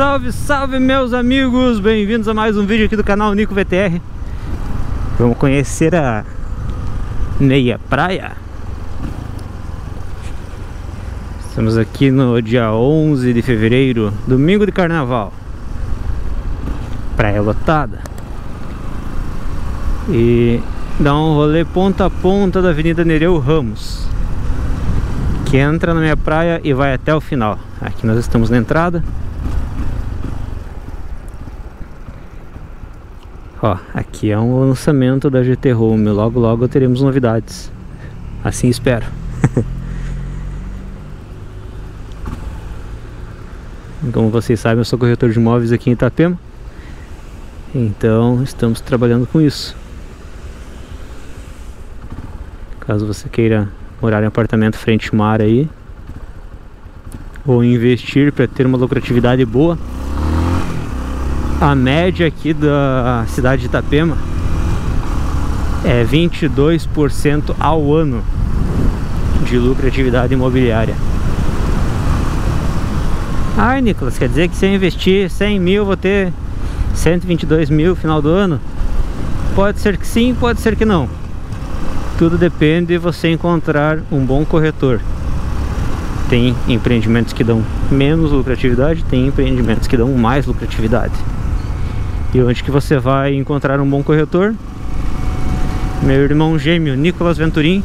Salve, salve meus amigos, bem-vindos a mais um vídeo aqui do canal Nico VTR Vamos conhecer a Meia Praia. Estamos aqui no dia 11 de fevereiro, domingo de carnaval. Praia lotada. E dá um rolê ponta a ponta da Avenida Nereu Ramos Que entra na minha praia e vai até o final. Aqui nós estamos na entrada Ó, aqui é um lançamento da GT Home, logo logo teremos novidades. Assim espero. Como vocês sabem, eu sou corretor de imóveis aqui em Itapema. Então, estamos trabalhando com isso. Caso você queira morar em apartamento frente mar aí, ou investir para ter uma lucratividade boa, a média aqui da cidade de Itapema é 22% ao ano de lucratividade imobiliária. Ai, Nicolas, quer dizer que se eu investir 100 mil vou ter 122 mil no final do ano? Pode ser que sim, pode ser que não. Tudo depende de você encontrar um bom corretor. Tem empreendimentos que dão menos lucratividade, tem empreendimentos que dão mais lucratividade. E onde que você vai encontrar um bom corretor? Meu irmão gêmeo, Nicolas Venturim.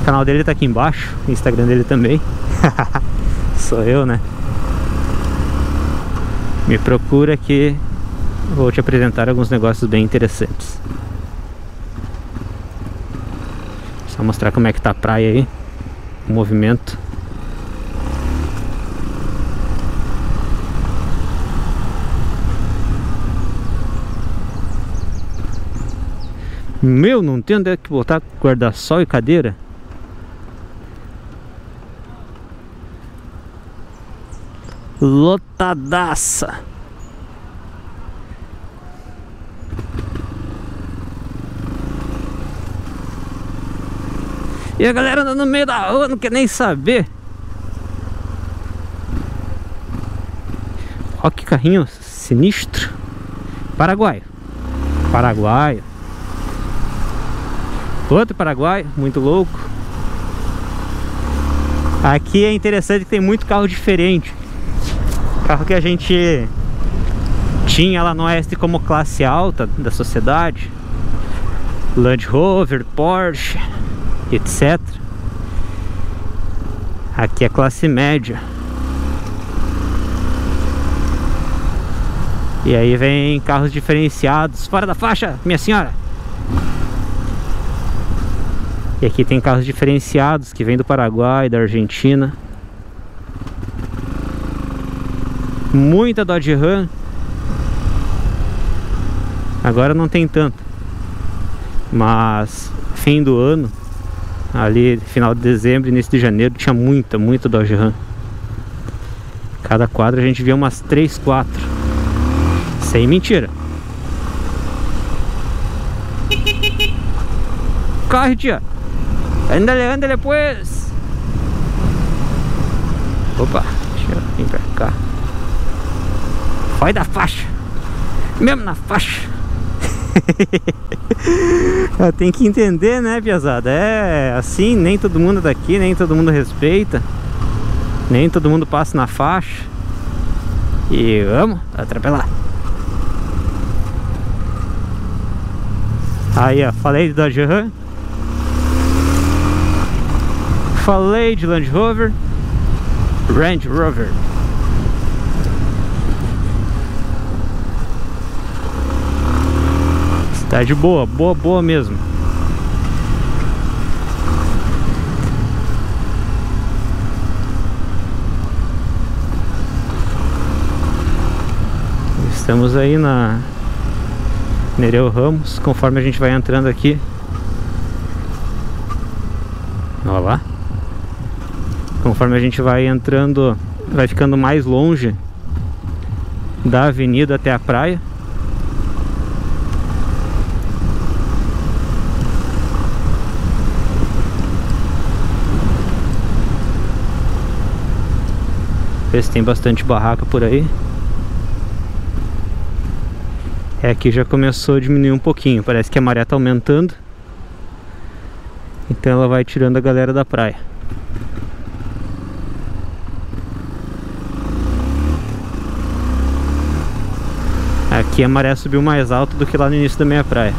O canal dele tá aqui embaixo, o Instagram dele também. Sou eu, né? Me procura que vou te apresentar alguns negócios bem interessantes. Só mostrar como é que tá a praia aí, o movimento. Meu, não tem onde é que botar guarda-sol e cadeira? Lotadaça! E a galera andando no meio da rua, não quer nem saber. Olha que carrinho sinistro. Paraguaio. Paraguaio. Outro Paraguai, muito louco. Aqui é interessante que tem muito carro diferente. Carro que a gente tinha lá no oeste como classe alta da sociedade. Land Rover, Porsche, etc. Aqui é classe média. E aí vem carros diferenciados. Fora da faixa, minha senhora! E aqui tem carros diferenciados que vêm do Paraguai, da Argentina. Muita Dodge Ram. Agora não tem tanto. Mas fim do ano, ali final de dezembro, início de janeiro, tinha muita, muita Dodge Ram. Cada quadra a gente via umas 3, 4. Sem mentira. Corre, tia. Ándale, ándale pues. Opa, deixa eu vir pra cá. Vai da faixa. Mesmo na faixa. Tem que entender, né, piazada? É assim, nem todo mundo daqui, nem todo mundo respeita. Nem todo mundo passa na faixa. E vamos atropelar. Aí, ó, falei de Dodge Ram. Falei de Land Rover Range Rover. Cidade boa, boa, boa mesmo. Estamos aí na Nereu Ramos, conforme a gente vai entrando aqui. Olha lá Conforme a gente vai entrando, vai ficando mais longe da avenida até a praia. Ver se tem bastante barraca por aí. É, aqui já começou a diminuir um pouquinho. Parece que a maré tá aumentando. Então ela vai tirando a galera da praia. Aqui a maré subiu mais alto do que lá no início da meia praia.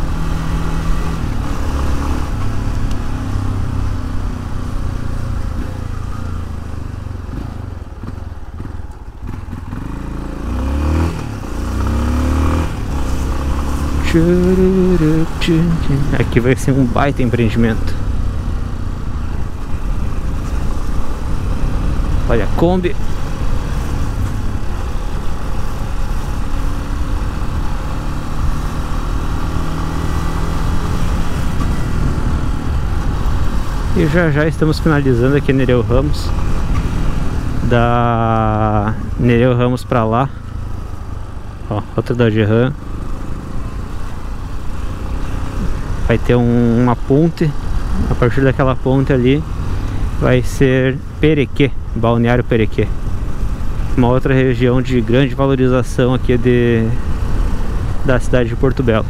Aqui vai ser um baita empreendimento. Olha Kombi. E já já estamos finalizando aqui Nereu Ramos. Da Nereu Ramos pra lá. Ó, outra da Gerran vai ter um, uma ponte. A partir daquela ponte ali vai ser Perequê, Balneário Perequê. Uma outra região de grande valorização aqui de, da cidade de Porto Belo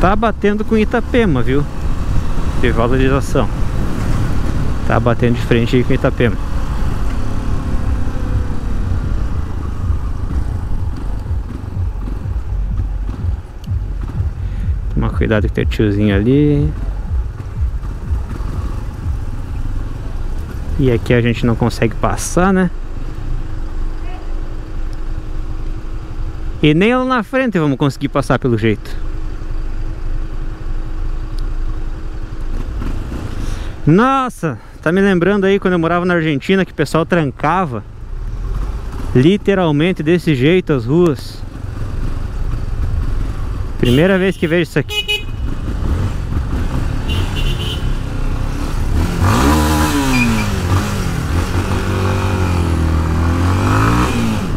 tá batendo com Itapema, viu? De valorização tá batendo de frente aí com Itapema Tomar cuidado que tem tiozinho ali. E aqui a gente não consegue passar, né? E nem lá na frente vamos conseguir passar pelo jeito. Nossa, tá me lembrando aí quando eu morava na Argentina que o pessoal trancava literalmente desse jeito as ruas. Primeira vez que vejo isso aqui.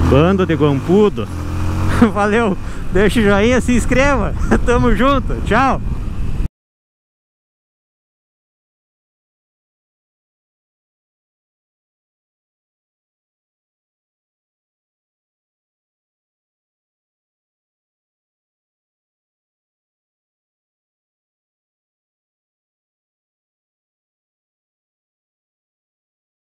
Bando de guampudo. Valeu. Deixa o joinha, se inscreva. Tamo junto. Tchau.